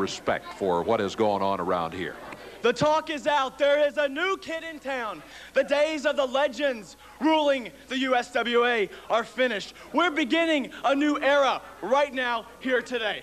respect for what is going on around here. The talk is out. There is a new kid in town. The days of the legends ruling the USWA are finished. We're beginning a new era right now, here today.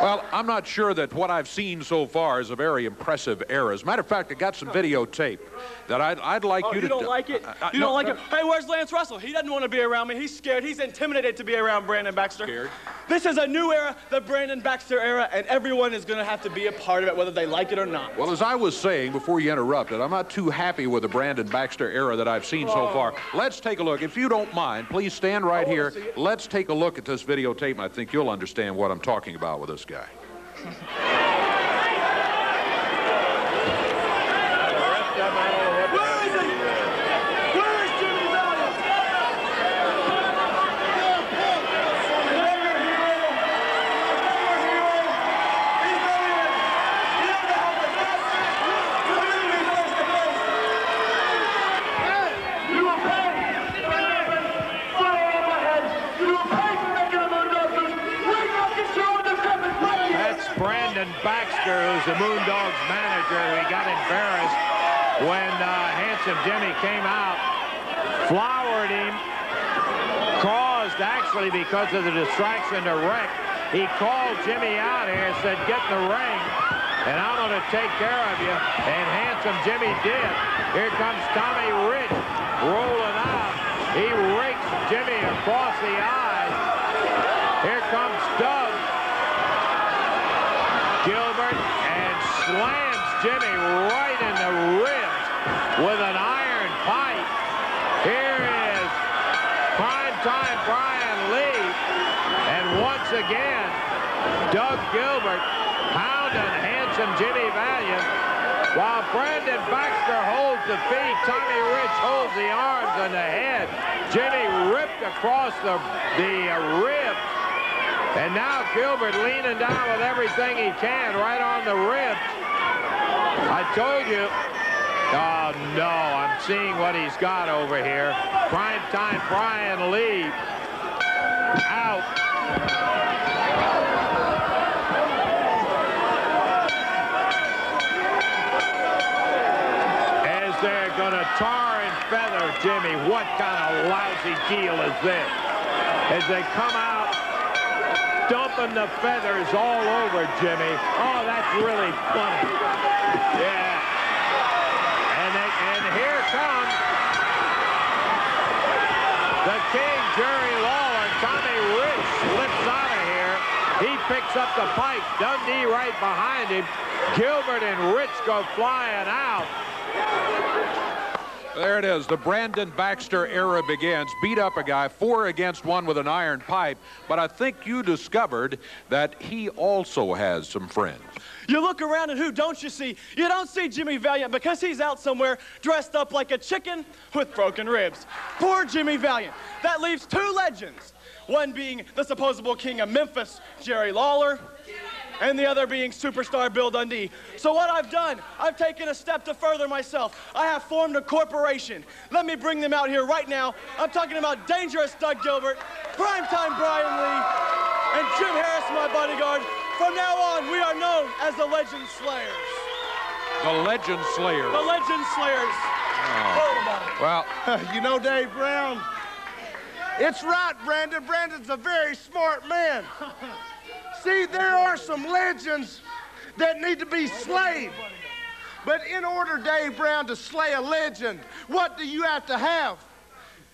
Well, I'm not sure that what I've seen so far is a very impressive era. As a matter of fact, I got some videotape that I'd, I'd like Oh, you you to... don't like it? I- I- You no, don't like no. it? Hey, where's Lance Russell? He doesn't want to be around me. He's scared. He's intimidated to be around Brandon Baxter. Scared? This is a new era, the Brandon Baxter era, and everyone is going to have to be a part of it, whether they like it or not. Well, as I was saying before you interrupted, I'm not too happy with the Brandon Baxter era that I've seen so oh. far. Let's take a look. If you don't mind, please stand right here. Let's take a look at this videotape, and I think you'll understand what I'm talking about with this guy. Where is he? Where is Jimmy Valiant? That's Brandon Baxter, who's the Moondogs manager. He got embarrassed when uh, Handsome Jimmy came out, flowered him, caused actually because of the distraction to wreck. He called Jimmy out here and said, get in the ring, and I'm going to take care of you. And Handsome Jimmy did. Here comes Tommy Rich rolling out. He rakes Jimmy across the eyes. Here comes Doug. Gilbert and slams Jimmy right in the ribs with an iron pipe. Here is primetime Brian Lee. And once again, Doug Gilbert pounding handsome Jimmy Valiant. While Brandon Baxter holds the feet, Tommy Rich holds the arms and the head. Jimmy ripped across the, the ribs. And now Gilbert leaning down with everything he can right on the ribs. I told you. Oh, no, I'm seeing what he's got over here. Prime time Brian Lee out. As they're going to tar and feather Jimmy. What kind of lousy deal is this? As they come out dumping the feathers all over Jimmy. Oh, that's really funny. Yeah. And, they, and here comes the king, Jerry Lawler. Tommy Rich slips out of here. He picks up the pike. Dundee right behind him. Gilbert and Rich go flying out. There it is. The Brandon Baxter era begins. Beat up a guy, four against one with an iron pipe. But I think you discovered that he also has some friends. You look around and who don't you see? You don't see Jimmy Valiant because he's out somewhere dressed up like a chicken with broken ribs. Poor Jimmy Valiant. That leaves two legends. One being the supposable king of Memphis, Jerry Lawler, and the other being superstar Bill Dundee. So what I've done, I've taken a step to further myself. I have formed a corporation. Let me bring them out here right now. I'm talking about Dangerous Doug Gilbert, Primetime Brian Lee, and Jim Harris, my bodyguard. From now on, we are known as the Legend Slayers. The Legend Slayers. The Legend Slayers. Oh. Well, You know, Dave Brown, it's right, Brandon. Brandon's a very smart man. See, there are some legends that need to be slayed. But in order, Dave Brown, to slay a legend, what do you have to have?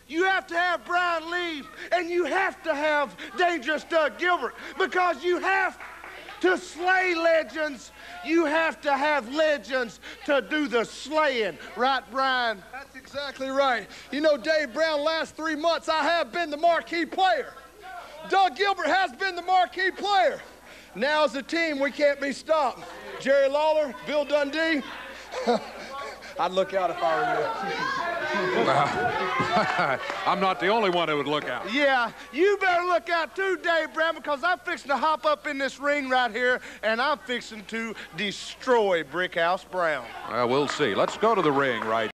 You have to have Brian Lee, and you have to have Dangerous Doug Gilbert, because you have to slay legends. You have to have legends to do the slaying. Right, Brian? That's exactly right. You know, Dave Brown, last three months, I have been the marquee player. Doug Gilbert has been the marquee player. Now, as a team, we can't be stopped. Jerry Lawler, Bill Dundee. I'd look out if I were you. I'm not the only one who would look out. Yeah, you better look out too, Dave Brown, because I'm fixing to hop up in this ring right here, and I'm fixing to destroy Brickhouse Brown. Well, we'll see. Let's go to the ring right